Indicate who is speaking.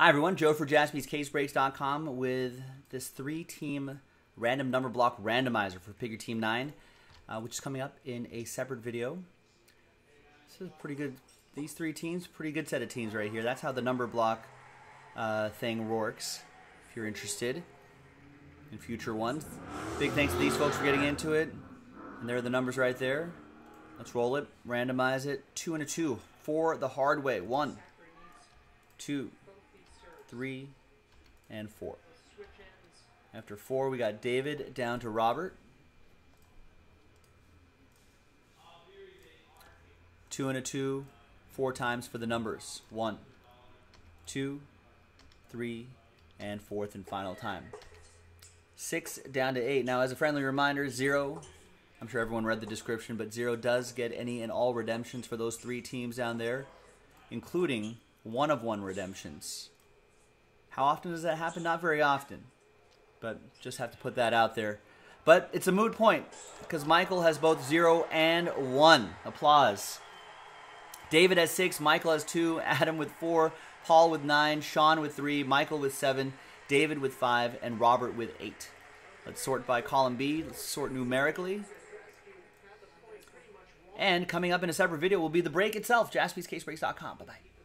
Speaker 1: Hi, everyone. Joe for jaspyscasebreaks.com with this three team random number block randomizer for Pick Your Team 9, uh, which is coming up in a separate video. This is pretty good. These three teams, pretty good set of teams right here. That's how the number block uh, thing works, if you're interested in future ones. Big thanks to these folks for getting into it. And there are the numbers right there. Let's roll it, randomize it. Two and a two for the hard way. One, two three, and four. After four, we got David down to Robert. Two and a two, four times for the numbers. One, two, three, and fourth and final time. Six down to eight. Now, as a friendly reminder, zero. I'm sure everyone read the description, but zero does get any and all redemptions for those three teams down there, including one of one redemptions. How often does that happen? Not very often. But just have to put that out there. But it's a moot point because Michael has both zero and one. Applause. David has six, Michael has two, Adam with four, Paul with nine, Sean with three, Michael with seven, David with five, and Robert with eight. Let's sort by column B. Let's sort numerically. And coming up in a separate video will be the break itself, jaspyscasebreaks.com. Bye-bye.